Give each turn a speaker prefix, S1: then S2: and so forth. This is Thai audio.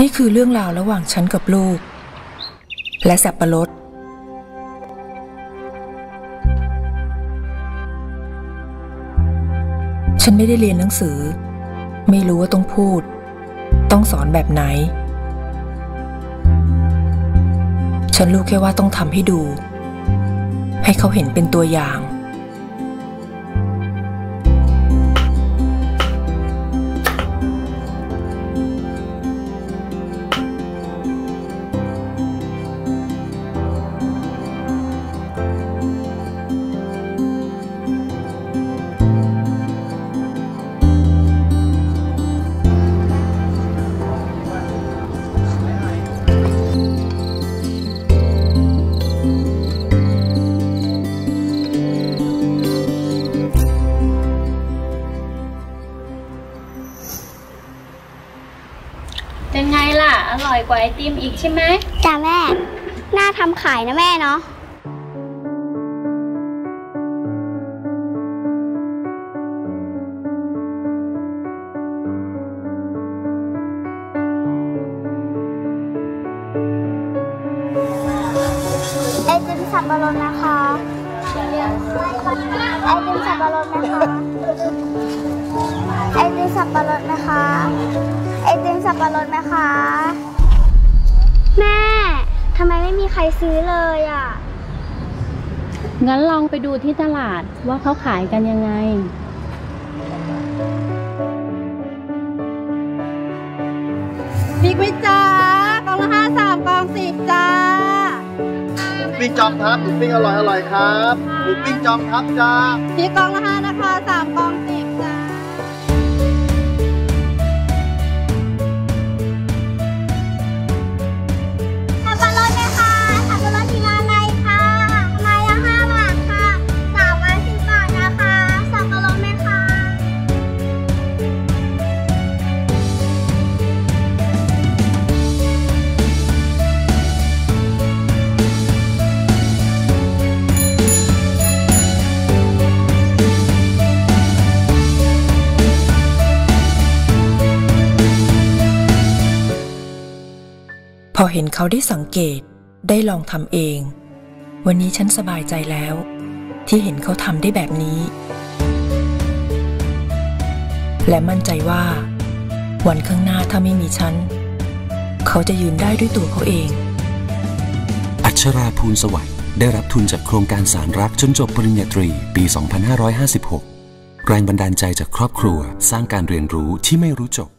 S1: นี่คือเรื่องราวระหว่างฉันกับลูก และสับปะรด ฉันไม่ได้เรียนหนังสือ ไม่รู้ว่าต้องพูด ต้องสอนแบบไหน ฉันรู้แค่ว่าต้องทำให้ดู ให้เขาเห็นเป็นตัวอย่าง
S2: เป็นไงล่ะ อร่อยกว่าไอติมอีกใช่ไหม
S3: จ้าแม่ น่าทำขายนะแม่เนาะไอติมสับปะรดนะคะไอติมสับปะรดนะคะไอติมสับปะรดนะคะไอติม สับปะรดนะคะ แม่ทำไมไม่มีใครซื้อเลยอะ
S2: งั้นลองไปดูที่ตลาดว่าเขาขายกันยังไง
S4: พริกไหมจ้ากล่องละห้าสามกล่องสิบจ้า
S5: หมูปิ้งจอมทัพหมูปิ้งอร่อยอร่อยครับหมูปิ้งจอมทัพจ้า
S4: พริกกล่องละห้านะคะสามกล่องสิบจ้า
S3: สับ
S1: พอเห็นเขาได้สังเกตได้ลองทำเอง วันนี้ฉันสบายใจแล้ว ที่เห็นเขาทำได้แบบนี้ และมั่นใจว่า วันข้างหน้าถ้าไม่มีฉัน เขาจะยืนได้ด้วยตัวเขาเอง
S6: อัชราภูลสวัยได้รับทุนจากโครงการสารรักจนจบปริญญาตรีปี 2556 แรงบันดาลใจจากครอบครัวสร้างการเรียนรู้ที่ไม่รู้จบ